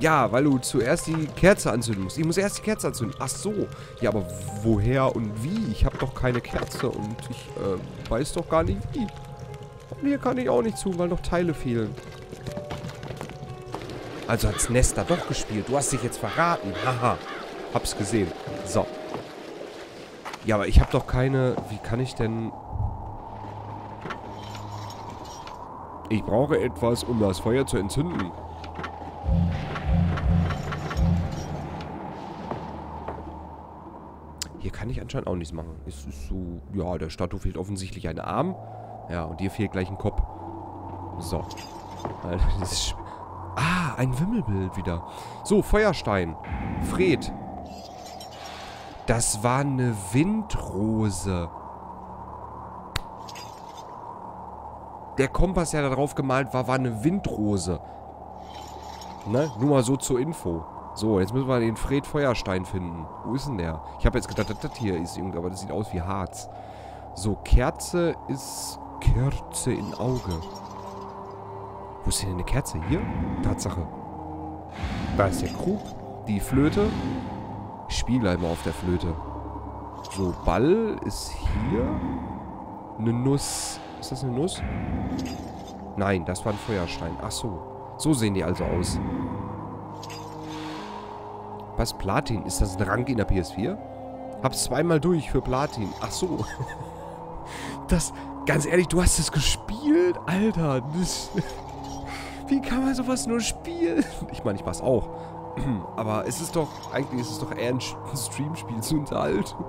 Ja, weil du zuerst die Kerze anzünden musst. Ich muss erst die Kerze anzünden. Ach so. Ja, aber woher und wie? Ich habe doch keine Kerze und ich äh, weiß doch gar nicht wie. Und hier kann ich auch nicht zu, weil noch Teile fehlen. Also hat's Nesta doch gespielt. Du hast dich jetzt verraten. Haha. Hab's gesehen. So. Ja, aber ich habe doch keine... Wie kann ich denn... Ich brauche etwas, um das Feuer zu entzünden. Kann ich anscheinend auch nichts machen. Es ist so... Ja, der Statue fehlt offensichtlich ein Arm. Ja, und dir fehlt gleich ein Kopf. So. Dieses... Ah, ein Wimmelbild wieder. So, Feuerstein. Fred. Das war eine Windrose. Der Kompass, der da drauf gemalt war, war eine Windrose. Ne? Nur mal so zur Info. So, jetzt müssen wir den Fred Feuerstein finden. Wo ist denn der? Ich habe jetzt gedacht, das, das hier ist irgendwie, aber das sieht aus wie Harz. So, Kerze ist Kerze in Auge. Wo ist denn eine Kerze? Hier? Tatsache. Da ist der Krug. Die Flöte. Ich spiele gleich mal auf der Flöte. So, Ball ist hier. Eine Nuss. Ist das eine Nuss? Nein, das war ein Feuerstein. Ach so. So sehen die also aus. Was? Platin? Ist das ein Rang in der PS4? Hab's zweimal durch für Platin. Ach so. Das, ganz ehrlich, du hast es gespielt? Alter, das... Wie kann man sowas nur spielen? Ich meine, ich mach's auch. Aber es ist doch, eigentlich ist es doch eher ein Streamspiel zu unterhalten.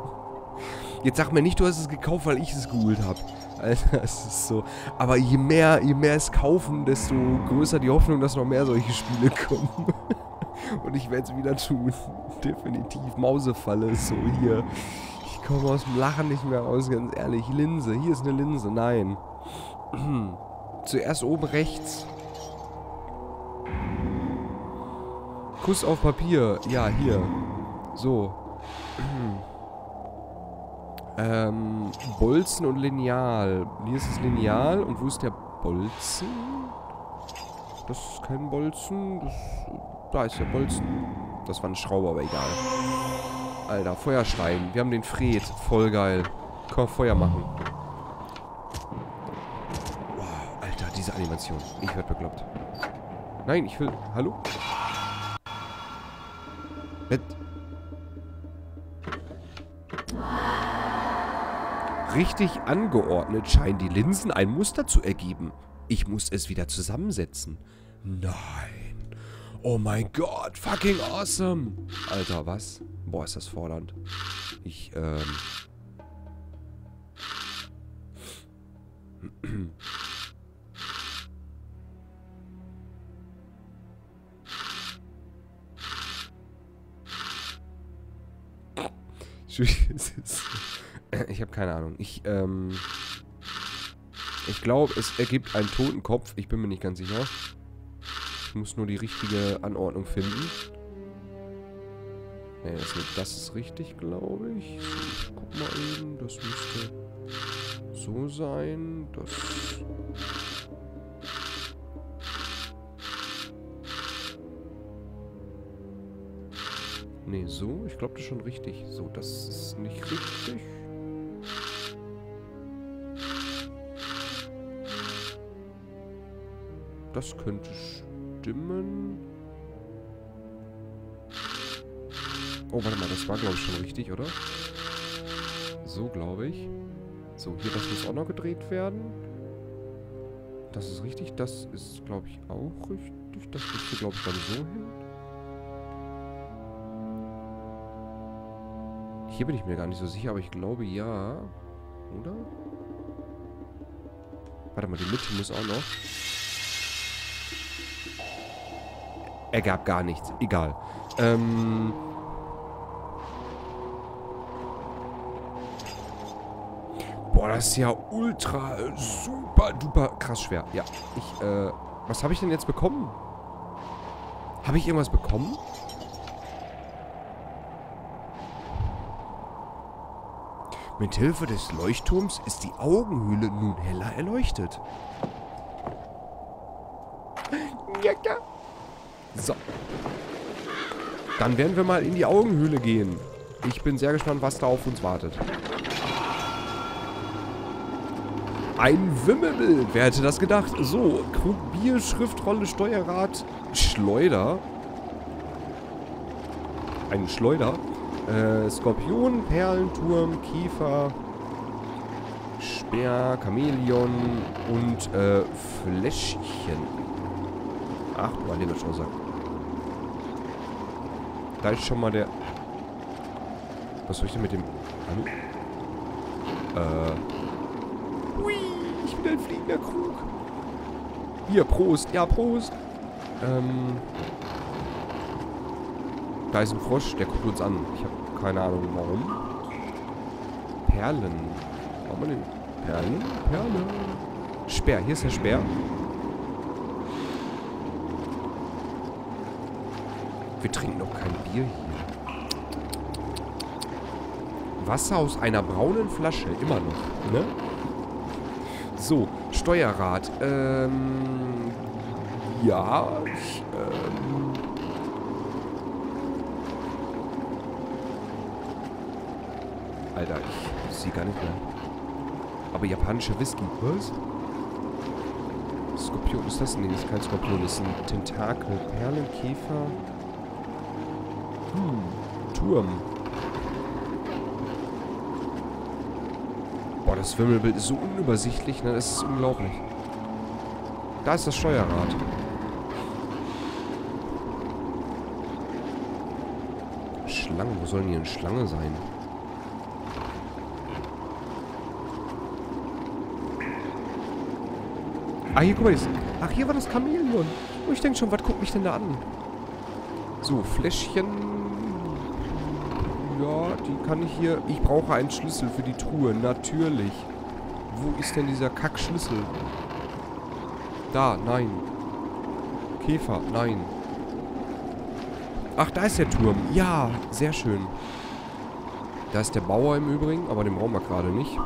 Jetzt sag mir nicht, du hast es gekauft, weil ich es geholt habe. Alter, es ist so. Aber je mehr, je mehr es kaufen, desto größer die Hoffnung, dass noch mehr solche Spiele kommen. Und ich werde es wieder tun. Definitiv. Mausefalle ist so hier. Ich komme aus dem Lachen nicht mehr raus, ganz ehrlich. Linse. Hier ist eine Linse. Nein. Zuerst oben rechts. Kuss auf Papier. Ja, hier. So. ähm, Bolzen und Lineal. Hier ist das Lineal. Und wo ist der Bolzen? Das ist kein Bolzen. Das, da ist der Bolzen. Das war ein Schrauber, aber egal. Alter, Feuerstein. Wir haben den Fred. Voll geil. Können wir Feuer machen. Wow, Alter, diese Animation. Ich werd bekloppt. Nein, ich will... Hallo? Mit Richtig angeordnet scheinen die Linsen ein Muster zu ergeben. Ich muss es wieder zusammensetzen. Nein. Oh mein Gott, fucking awesome. Alter, was? Boah, ist das fordernd. Ich, ähm... ich habe keine Ahnung. Ich, ähm... Ich glaube, es ergibt einen Totenkopf. Ich bin mir nicht ganz sicher. Ich muss nur die richtige Anordnung finden. Nee, das, das ist richtig, glaube ich. Ich guck mal eben. Das müsste so sein. Das... Nee, so? Ich glaube, das ist schon richtig. So, das ist nicht richtig. Das könnte stimmen. Oh, warte mal, das war, glaube ich, schon richtig, oder? So, glaube ich. So, hier, das muss auch noch gedreht werden. Das ist richtig. Das ist, glaube ich, auch richtig. Das müsste, glaube ich, dann so hin. Hier bin ich mir gar nicht so sicher, aber ich glaube ja. Oder? Warte mal, die Mitte muss auch noch. Ergab gar nichts. Egal. Ähm... Boah, das ist ja ultra, super, duper krass schwer. Ja, ich, äh... Was habe ich denn jetzt bekommen? Habe ich irgendwas bekommen? Mit Hilfe des Leuchtturms ist die Augenhöhle nun heller erleuchtet. Ja, ja. So. Dann werden wir mal in die Augenhöhle gehen. Ich bin sehr gespannt, was da auf uns wartet. Ein Wimmelbild. Wer hätte das gedacht? So, Krug Schriftrolle, Steuerrad, Schleuder. Ein Schleuder. Äh, Skorpion, Perlenturm, Kiefer, Speer, Chamäleon und äh, Fläschchen. Ach, du lieber Chance. Da ist schon mal der... Was soll ich denn mit dem... Äh... Hui, ich bin ein fliegender Krug. Hier, Prost. Ja, Prost. Ähm... Da ist ein Frosch, der guckt uns an. Ich habe keine Ahnung, warum. Perlen. Warum man den... Perlen? Perlen. Speer, hier ist der Speer. Wir trinken noch kein Bier hier. Wasser aus einer braunen Flasche. Immer noch, ne? So, Steuerrad. Ähm... Ja, ich, ähm... Alter, ich sehe gar nicht mehr. Aber japanische Whisky. Was? Skorpion, ist das? Nee, das ist kein Skorpion, das ist ein Tentakel. Perlenkäfer. Hm, Turm. Boah, das Wimmelbild ist so unübersichtlich, ne? Das ist unglaublich. Da ist das Steuerrad. Schlangen, wo sollen hier eine Schlange sein? Ah, hier, guck mal. Jetzt. Ach, hier war das Chamäleon. Oh, ich denke schon, was guckt mich denn da an? So, Fläschchen. Die kann ich hier... Ich brauche einen Schlüssel für die Truhe. Natürlich. Wo ist denn dieser Kackschlüssel? Da, nein. Käfer, nein. Ach, da ist der Turm. Ja, sehr schön. Da ist der Bauer im Übrigen, aber den brauchen wir gerade nicht.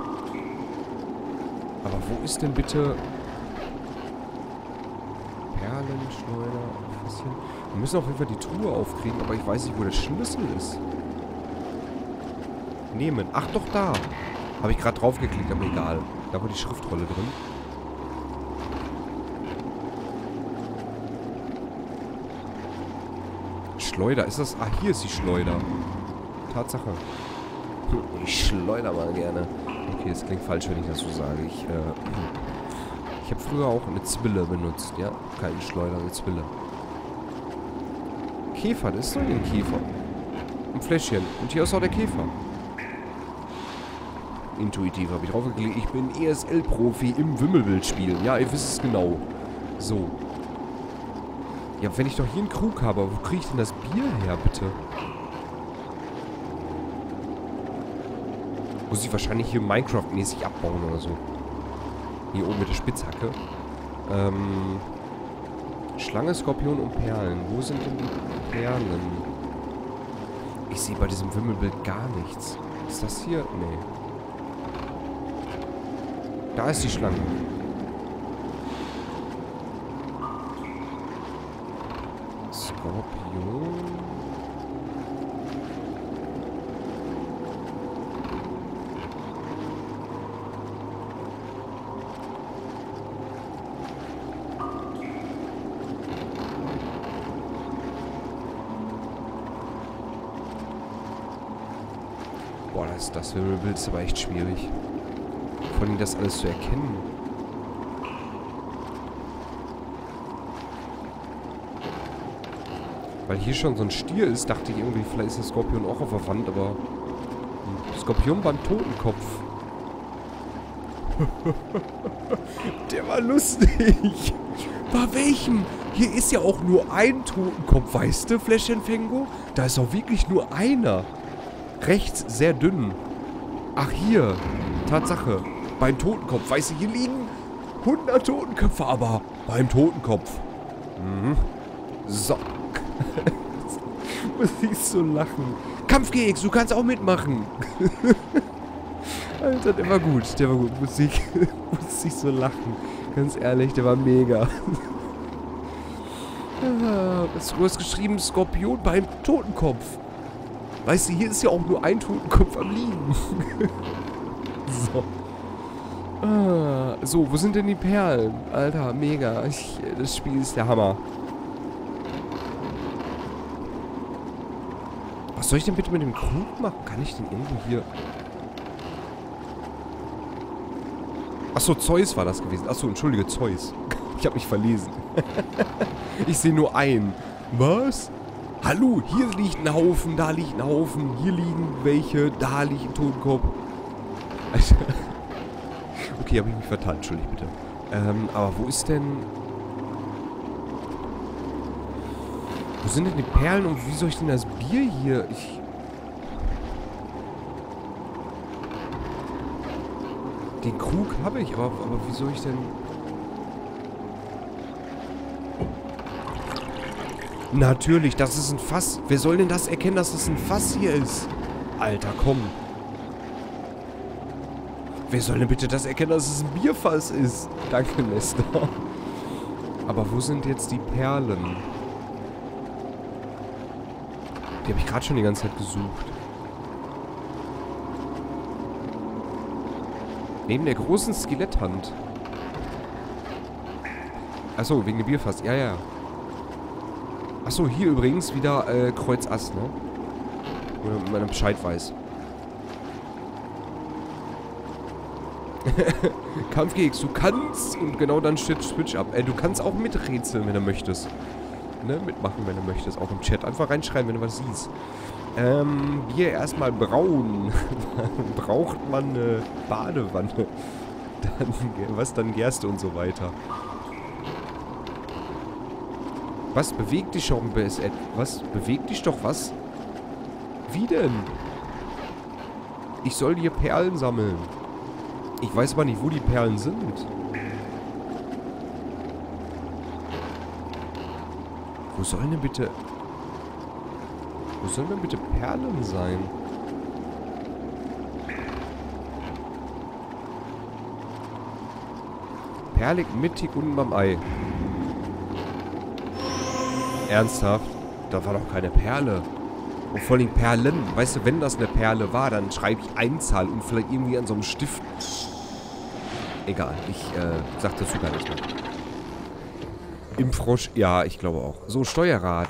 Aber wo ist denn bitte Perlenschleuder, Fässchen. Wir müssen auf jeden Fall die Truhe aufkriegen, aber ich weiß nicht, wo der Schlüssel ist. Nehmen. Ach, doch da. Habe ich gerade draufgeklickt, aber egal. Da war die Schriftrolle drin. Schleuder. Ist das... Ah, hier ist die Schleuder. Tatsache. Ich schleuder mal gerne. Okay, das klingt falsch, wenn ich das so sage. Ich, äh... Ich habe früher auch eine Zwille benutzt, ja. Keine Schleuder, eine Zwille. Käfer, das ist doch ein Käfer. Ein Fläschchen. Und hier ist auch der Käfer. Intuitiv habe ich drauf geklickt. Ich bin ESL-Profi im Wimmelbild spielen. Ja, ihr wisst es genau. So. Ja, wenn ich doch hier einen Krug habe, wo kriege ich denn das Bier her, bitte? Muss ich wahrscheinlich hier Minecraft-mäßig abbauen oder so. Hier oben mit der Spitzhacke. Ähm, Schlange, Skorpion und Perlen. Wo sind denn die Perlen? Ich sehe bei diesem Wimmelbild gar nichts. Ist das hier? Nee. Da ist die Schlange. Skorpion. Boah, das, das Wimmelbild ist aber echt schwierig. Vor allem das alles zu erkennen. Weil hier schon so ein Stier ist, dachte ich irgendwie, vielleicht ist der Skorpion auch auf der Wand, aber... Skorpion beim Totenkopf. der war lustig. Bei welchem? Hier ist ja auch nur ein Totenkopf, weißt du, Fläschchenfengo? Da ist auch wirklich nur einer. Rechts sehr dünn. Ach, hier. Tatsache. Beim Totenkopf. Weißt du, hier liegen 100 Totenköpfe, aber beim Totenkopf. Mhm. So. Muss ich so lachen. Kampfgex, du kannst auch mitmachen. Alter, der war gut. Der war gut. Muss ich, muss ich so lachen. Ganz ehrlich, der war mega. Ah, du hast geschrieben Skorpion beim Totenkopf. Weißt du, hier ist ja auch nur ein Totenkopf am Liegen. so. Ah, so, wo sind denn die Perlen? Alter, mega. Ich, das Spiel ist der Hammer. Was soll ich denn bitte mit dem Krug machen? Kann ich den irgendwo hier... Achso, Zeus war das gewesen. Achso, entschuldige, Zeus. Ich habe mich verlesen. ich sehe nur einen. Was? Hallo, hier liegt ein Haufen, da liegt ein Haufen, hier liegen welche, da liegt ein Totenkopf. Alter. Okay, habe ich mich vertan, entschuldige bitte. Ähm, aber wo ist denn... Wo sind denn die Perlen und wie soll ich denn das Bier hier... Ich... Den Krug habe ich, aber, aber wie soll ich denn... Natürlich, das ist ein Fass. Wer soll denn das erkennen, dass das ein Fass hier ist? Alter, komm. Wer soll denn bitte das erkennen, dass es ein Bierfass ist? Danke, Nesta. Aber wo sind jetzt die Perlen? Die habe ich gerade schon die ganze Zeit gesucht. Neben der großen Skeletthand. Achso, wegen dem Bierfass. Ja, ja. Achso, hier übrigens wieder äh, Kreuz Ass, ne? Damit man Bescheid weiß. Kampfgeeks, du kannst und genau dann steht Switch ab. Äh, du kannst auch miträtseln, wenn du möchtest. Ne, mitmachen, wenn du möchtest. Auch im Chat. Einfach reinschreiben, wenn du was siehst. Ähm, Bier erstmal braun. Braucht man eine Badewanne. Dann, was dann Gerste und so weiter. Was? Beweg dich ein bisschen. Was? Beweg dich doch was? Wie denn? Ich soll hier Perlen sammeln. Ich weiß aber nicht, wo die Perlen sind. Wo sollen denn bitte... Wo sollen denn bitte Perlen sein? Perlig mittig unten beim Ei. Ernsthaft? Da war doch keine Perle. Und vor allem Perlen. Weißt du, wenn das eine Perle war, dann schreibe ich Einzahl und vielleicht irgendwie an so einem Stift. Egal, ich äh, sag dazu gar nicht mehr. Im Frosch, ja, ich glaube auch. So, Steuerrad.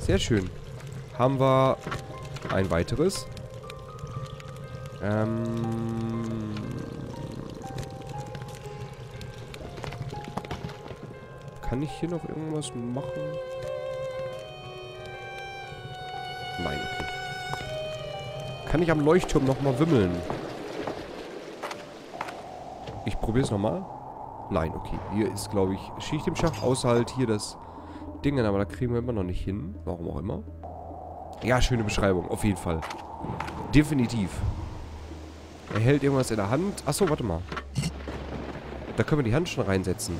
Sehr schön. Haben wir ein weiteres. Ähm... Kann ich hier noch irgendwas machen? Nein, okay. Kann ich am Leuchtturm nochmal wimmeln? Ich probiere es nochmal. Nein, okay. Hier ist, glaube ich, Schicht im Schacht, außer halt hier das Ding, aber da kriegen wir immer noch nicht hin. Warum auch immer. Ja, schöne Beschreibung, auf jeden Fall. Definitiv. Er hält irgendwas in der Hand. Achso, warte mal. Da können wir die Hand schon reinsetzen.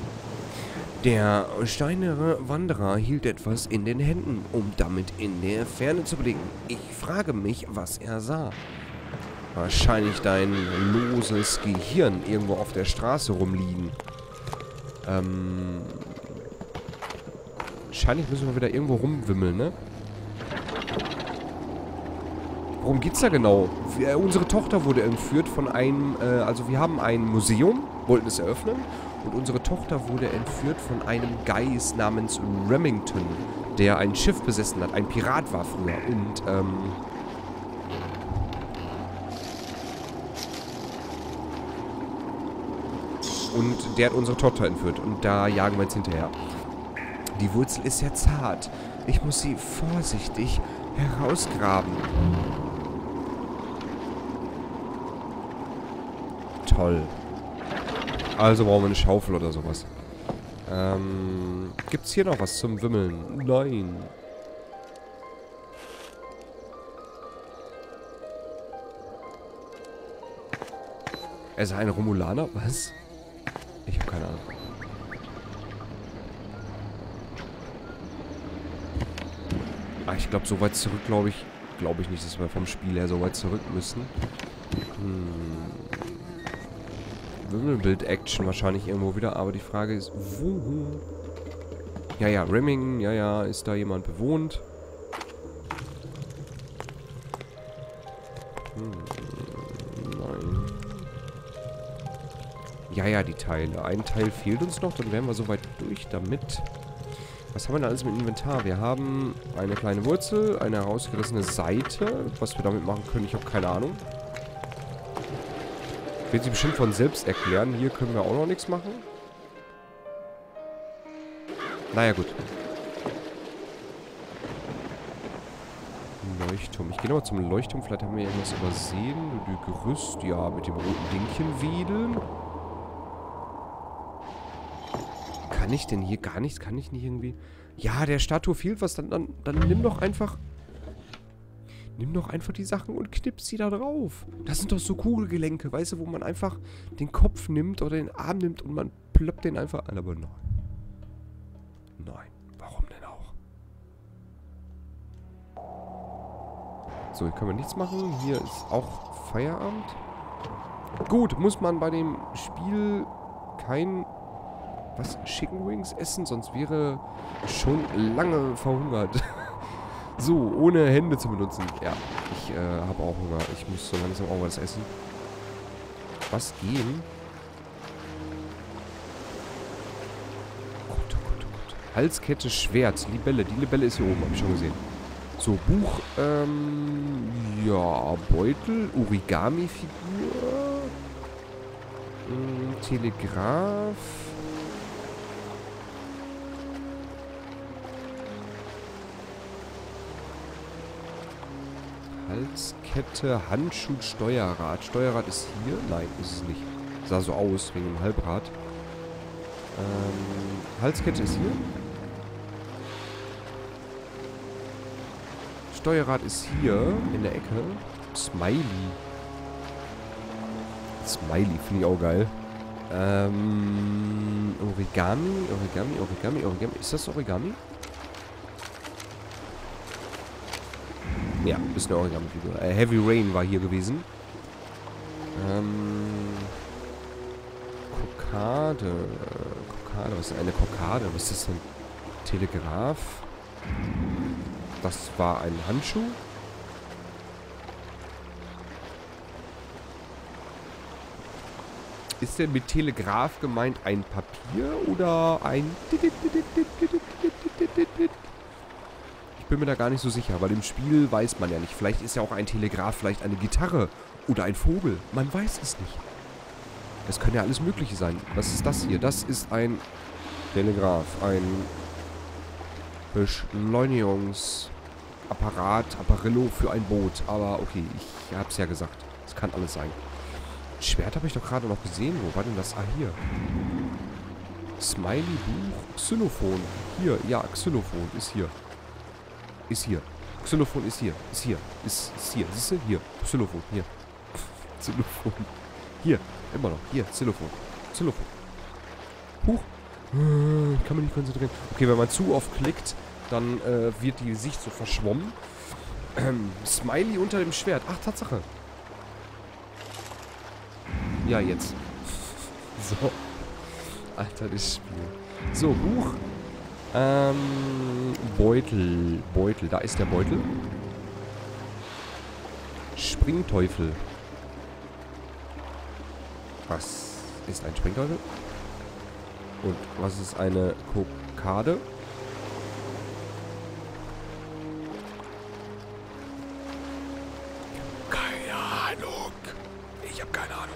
Der steinere Wanderer hielt etwas in den Händen, um damit in der Ferne zu blicken. Ich frage mich, was er sah. Wahrscheinlich dein loses Gehirn irgendwo auf der Straße rumliegen. Ähm... Wahrscheinlich müssen wir wieder irgendwo rumwimmeln, ne? Worum geht's da genau? Wir, unsere Tochter wurde entführt von einem, äh, also wir haben ein Museum, wollten es eröffnen und unsere Tochter wurde entführt von einem Geist namens Remington, der ein Schiff besessen hat. Ein Pirat war früher. Und, ähm... Und der hat unsere Tochter entführt. Und da jagen wir jetzt hinterher. Die Wurzel ist sehr zart. Ich muss sie vorsichtig herausgraben. Toll. Also brauchen wir eine Schaufel oder sowas. Ähm, gibt's hier noch was zum Wimmeln? Nein. Er ist ein Romulaner? Was? Ich habe keine Ahnung. Ah, ich glaube, so weit zurück, glaube ich, glaube ich nicht, dass wir vom Spiel her so weit zurück müssen. Hm. Wimmelbild-Action wahrscheinlich irgendwo wieder, aber die Frage ist, wo? Ja, ja, Rimming, ja, ja, ist da jemand bewohnt? Hm, nein. Ja, ja, die Teile. Ein Teil fehlt uns noch, dann wären wir soweit durch damit. Was haben wir da alles im Inventar? Wir haben eine kleine Wurzel, eine herausgerissene Seite. Was wir damit machen können, ich habe keine Ahnung. Wird sich bestimmt von selbst erklären. Hier können wir auch noch nichts machen. Naja, gut. Leuchtturm. Ich gehe nochmal zum Leuchtturm. Vielleicht haben wir irgendwas übersehen. Die Gerüst, ja, mit dem roten Dingchen wedeln. Kann ich denn hier gar nichts? Kann ich nicht irgendwie... Ja, der Statue fehlt was. Dann, dann, dann nimm doch einfach... Nimm doch einfach die Sachen und knips sie da drauf. Das sind doch so Kugelgelenke, weißt du, wo man einfach den Kopf nimmt oder den Arm nimmt und man plöppt den einfach an. Aber nein. Nein. Warum denn auch? So, hier können wir nichts machen. Hier ist auch Feierabend. Gut, muss man bei dem Spiel kein was Chicken Wings essen, sonst wäre schon lange verhungert. so, ohne Hände zu benutzen. Ja, ich äh, habe auch Hunger. Ich muss so langsam auch was essen. Was gehen? Gut, gut, gut. Halskette, Schwert, Libelle. Die Libelle ist hier oben, habe ich schon gesehen. So, Buch, ähm, ja, Beutel, Origami-Figur, ähm, Telegraph, Halskette, Handschuh, Steuerrad. Steuerrad ist hier? Nein, ist es nicht. Sah so aus, wegen dem Halbrad. Ähm, Halskette ist hier. Steuerrad ist hier, in der Ecke. Smiley. Smiley, finde ich auch geil. Ähm, Origami, Origami, Origami, Origami. Ist das Origami? Ja, ist eine Origami-Figur. Äh, Heavy Rain war hier gewesen. Ähm. Kokade. Kokade, was ist eine Kokade? Was ist das denn? Telegraph. Das war ein Handschuh. Ist denn mit Telegraph gemeint ein Papier oder ein bin mir da gar nicht so sicher, weil im Spiel weiß man ja nicht. Vielleicht ist ja auch ein Telegraph vielleicht eine Gitarre oder ein Vogel. Man weiß es nicht. Es kann ja alles Mögliche sein. Was ist das hier? Das ist ein Telegraph. Ein Beschleunigungsapparat, Apparillo für ein Boot. Aber okay, ich hab's ja gesagt. Es kann alles sein. Schwert habe ich doch gerade noch gesehen. Wo war denn das? Ah, hier. Smiley Buch, Xylophon. Hier, ja, Xylophon ist hier. Ist hier. Xylophon ist hier. Ist hier. Ist, ist hier. Siehst du? Hier. Xylophon. Hier. Xylophon. Hier. Immer noch. Hier. Xylophon. Xylophon. Huch. Ich kann mich nicht konzentrieren. Okay, wenn man zu oft klickt, dann äh, wird die Sicht so verschwommen. Ähm, Smiley unter dem Schwert. Ach, Tatsache. Ja, jetzt. So. Alter, das Spiel. So, Buch. Ähm, Beutel. Beutel, da ist der Beutel. Springteufel. Was ist ein Springteufel? Und was ist eine Kokade? Keine Ahnung. Ich habe keine Ahnung.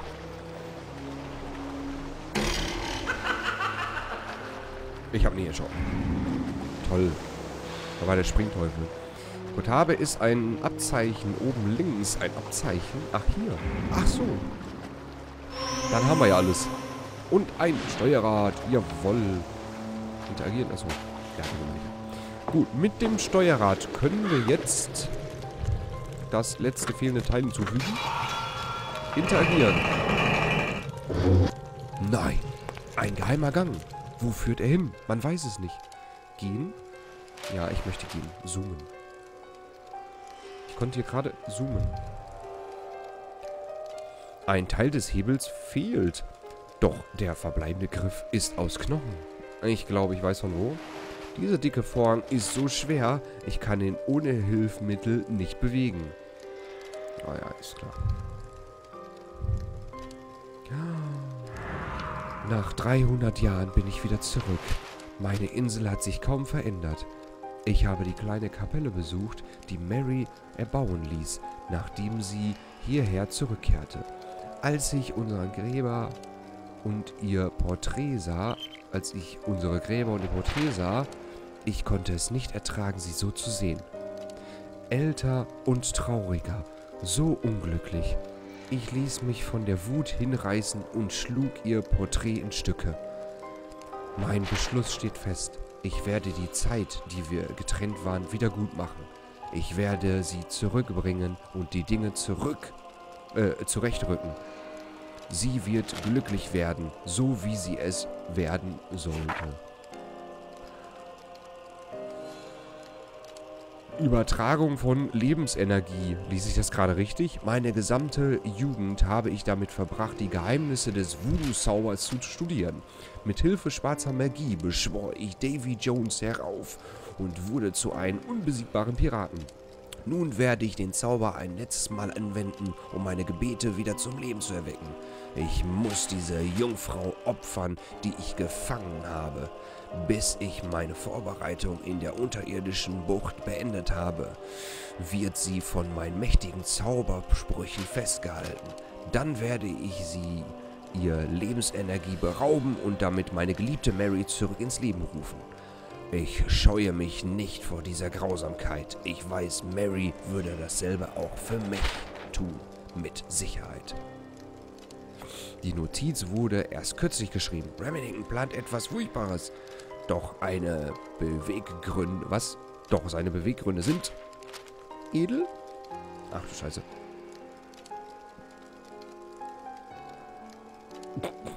Ich habe nie geschaut. Toll. Da war der Springteufel. Kotabe ist ein Abzeichen oben links. Ein Abzeichen? Ach, hier. Ach so. Dann haben wir ja alles. Und ein Steuerrad. Jawoll. Interagieren. Achso. Ja, nicht. Gut, mit dem Steuerrad können wir jetzt das letzte fehlende Teil hinzufügen. Interagieren. Nein. Ein geheimer Gang. Wo führt er hin? Man weiß es nicht. Gehen? Ja, ich möchte gehen. Zoomen. Ich konnte hier gerade zoomen. Ein Teil des Hebels fehlt. Doch der verbleibende Griff ist aus Knochen. Ich glaube, ich weiß von wo. Dieser dicke Vorhang ist so schwer, ich kann ihn ohne Hilfsmittel nicht bewegen. Ah ja, ist klar. Nach 300 Jahren bin ich wieder zurück. Meine Insel hat sich kaum verändert. Ich habe die kleine Kapelle besucht, die Mary erbauen ließ, nachdem sie hierher zurückkehrte. Als ich unseren Gräber und ihr Porträt sah, als ich unsere Gräber und ihr Porträt sah, ich konnte es nicht ertragen, sie so zu sehen. Älter und trauriger, so unglücklich. Ich ließ mich von der Wut hinreißen und schlug ihr Porträt in Stücke. Mein Beschluss steht fest. Ich werde die Zeit, die wir getrennt waren, wieder gut machen. Ich werde sie zurückbringen und die Dinge zurück, äh, zurechtrücken. Sie wird glücklich werden, so wie sie es werden sollte. Übertragung von Lebensenergie. Lies ich das gerade richtig? Meine gesamte Jugend habe ich damit verbracht, die Geheimnisse des Voodoo-Zaubers zu studieren. Mit Hilfe schwarzer Magie beschwor ich Davy Jones herauf und wurde zu einem unbesiegbaren Piraten. Nun werde ich den Zauber ein letztes Mal anwenden, um meine Gebete wieder zum Leben zu erwecken. Ich muss diese Jungfrau opfern, die ich gefangen habe, bis ich meine Vorbereitung in der unterirdischen Bucht beendet habe. Wird sie von meinen mächtigen Zaubersprüchen festgehalten. Dann werde ich sie ihr Lebensenergie berauben und damit meine geliebte Mary zurück ins Leben rufen. Ich scheue mich nicht vor dieser Grausamkeit. Ich weiß, Mary würde dasselbe auch für mich tun. Mit Sicherheit. Die Notiz wurde erst kürzlich geschrieben. Remington plant etwas Furchtbares. Doch eine Beweggründe... Was? Doch seine Beweggründe sind... Edel? Ach du Scheiße.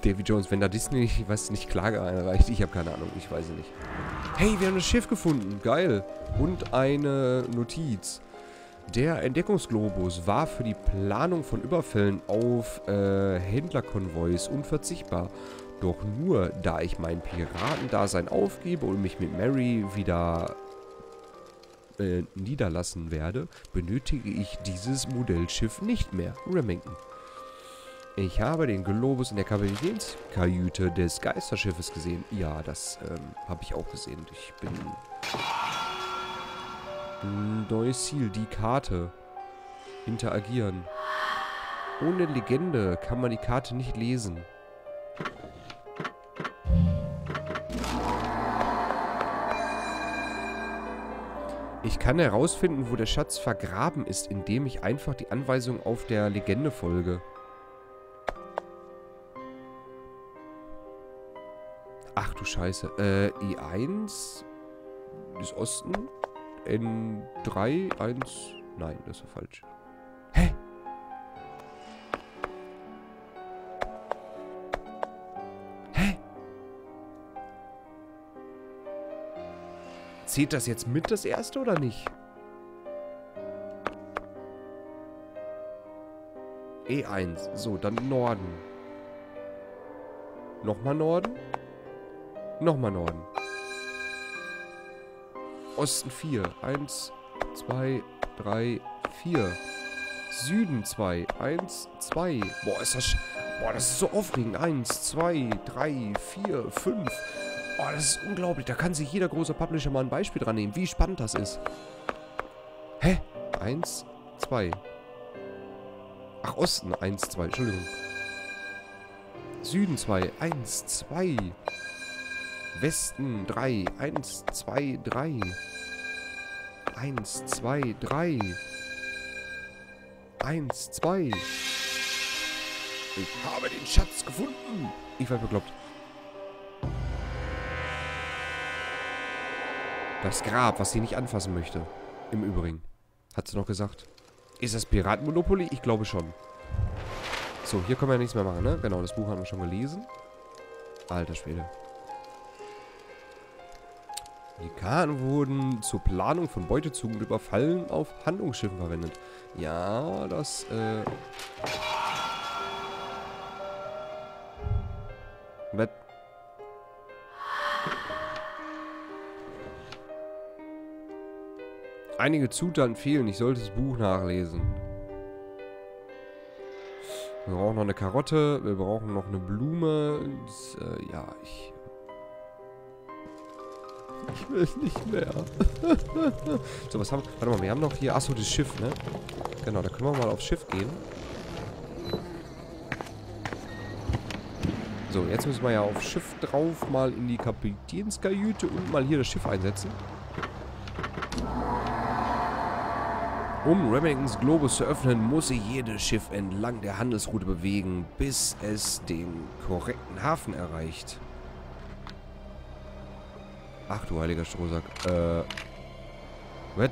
Davy Jones, wenn da Disney was nicht Klage einreicht, ich habe keine Ahnung, ich weiß es nicht. Hey, wir haben das Schiff gefunden, geil. Und eine Notiz. Der Entdeckungsglobus war für die Planung von Überfällen auf äh, Händlerkonvois unverzichtbar. Doch nur, da ich mein Piratendasein aufgebe und mich mit Mary wieder äh, niederlassen werde, benötige ich dieses Modellschiff nicht mehr. Remington. Ich habe den Globus in der Kapitänskajüte des Geisterschiffes gesehen. Ja, das ähm, habe ich auch gesehen. Ich bin Neues Ziel, die Karte. Interagieren. Ohne Legende kann man die Karte nicht lesen. Ich kann herausfinden, wo der Schatz vergraben ist, indem ich einfach die Anweisung auf der Legende folge. Ach du Scheiße. Äh, E1 ist Osten. N3, 1... Nein, das ist falsch. Zählt das jetzt mit, das erste, oder nicht? E1. So, dann Norden. Nochmal Norden. Nochmal Norden. Osten 4. 1, 2, 3, 4. Süden 2. 1, 2. Boah, ist das... Boah, das ist so aufregend. 1, 2, 3, 4, 5. Boah, das ist unglaublich. Da kann sich jeder große Publisher mal ein Beispiel dran nehmen, wie spannend das ist. Hä? 1, 2. Ach, Osten 1, 2. Entschuldigung. Süden 2. 1, 2. Westen 3. 1, 2, 3. Eins, zwei, drei. Eins, zwei. Ich habe den Schatz gefunden. Ich war bekloppt. Das Grab, was sie nicht anfassen möchte. Im Übrigen. Hat sie noch gesagt. Ist das Piratenmonopoly? Ich glaube schon. So, hier können wir ja nichts mehr machen, ne? Genau, das Buch haben wir schon gelesen. Alter Schwede. Die Karten wurden zur Planung von Beutezügen und Überfallen auf Handlungsschiffen verwendet. Ja, das, äh... Einige Zutaten fehlen. Ich sollte das Buch nachlesen. Wir brauchen noch eine Karotte. Wir brauchen noch eine Blume. Und, äh, ja, ich... Ich will nicht mehr. so, was haben wir... Warte mal, wir haben noch hier... Achso, das Schiff, ne? Genau, da können wir mal aufs Schiff gehen. So, jetzt müssen wir ja aufs Schiff drauf, mal in die Kapitänskajüte und mal hier das Schiff einsetzen. Um Remingtons Globus zu öffnen, muss sich jedes Schiff entlang der Handelsroute bewegen, bis es den korrekten Hafen erreicht. Ach du heiliger Strohsack. Äh. Was?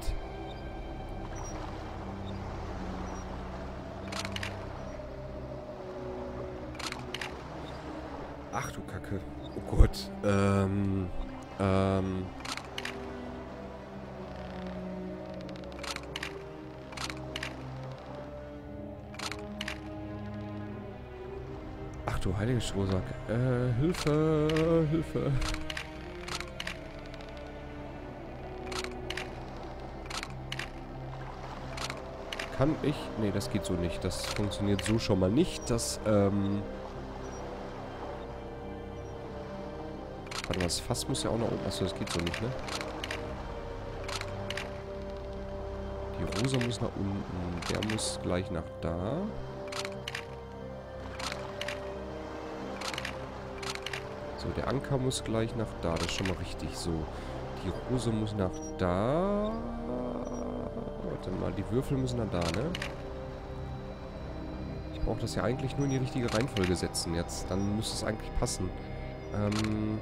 Ach du Kacke. Oh Gott. Ähm. Ähm. Du heilige Strohsack. Äh, Hilfe, Hilfe. Kann ich? Nee, das geht so nicht. Das funktioniert so schon mal nicht. Das, ähm... Warte mal, das Fass muss ja auch nach oben. Achso, das geht so nicht, ne? Die Rosa muss nach unten. Der muss gleich nach da. So, der Anker muss gleich nach da. Das ist schon mal richtig. So, die Rose muss nach da. Warte mal, die Würfel müssen dann da, ne? Ich brauche das ja eigentlich nur in die richtige Reihenfolge setzen jetzt. Dann müsste es eigentlich passen. Ähm...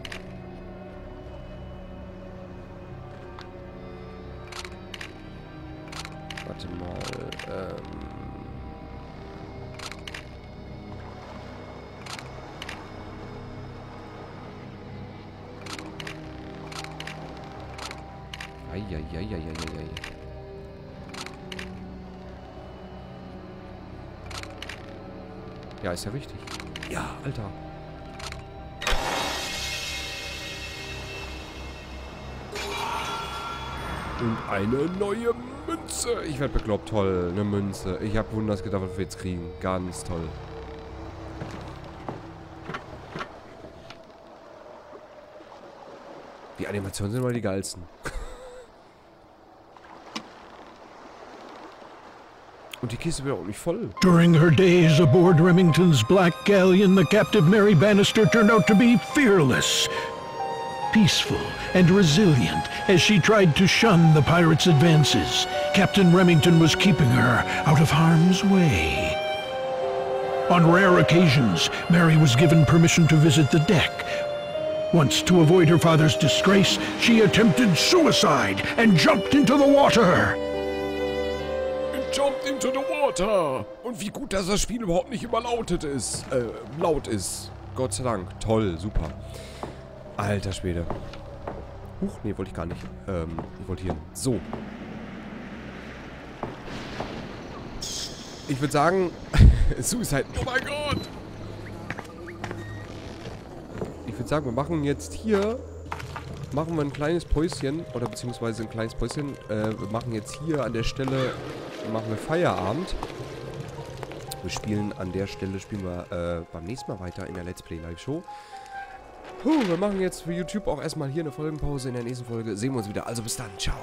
Warte mal, ähm... Eieieiei. Ja, ist ja richtig. Ja, Alter. Und eine neue Münze. Ich werde bekloppt. Toll, eine Münze. Ich habe wunders gedacht, was wir jetzt kriegen. Ganz toll. Die Animationen sind mal die geilsten. Und die Kiste wird auch nicht voll. During her days aboard Remington's Black Galleon, the captive Mary Bannister turned out to be fearless, peaceful, and resilient as she tried to shun the pirates' advances. Captain Remington was keeping her out of harm's way. On rare occasions, Mary was given permission to visit the deck. Once, to avoid her father's disgrace, she attempted suicide and jumped into the water. Jumped into the water. Und wie gut, dass das Spiel überhaupt nicht überlautet ist. Äh, laut ist. Gott sei Dank. Toll, super. Alter Schwede. Huch, nee, wollte ich gar nicht. Ähm, ich wollte hier. So. Ich würde sagen, Suicide. Oh mein Gott! Ich würde sagen, wir machen jetzt hier machen wir ein kleines Päuschen, oder beziehungsweise ein kleines Päuschen. Äh, wir machen jetzt hier an der Stelle, machen wir Feierabend. Wir spielen an der Stelle, spielen wir äh, beim nächsten Mal weiter in der Let's Play Live Show. Puh, wir machen jetzt für YouTube auch erstmal hier eine Folgenpause. In der nächsten Folge sehen wir uns wieder. Also bis dann, ciao.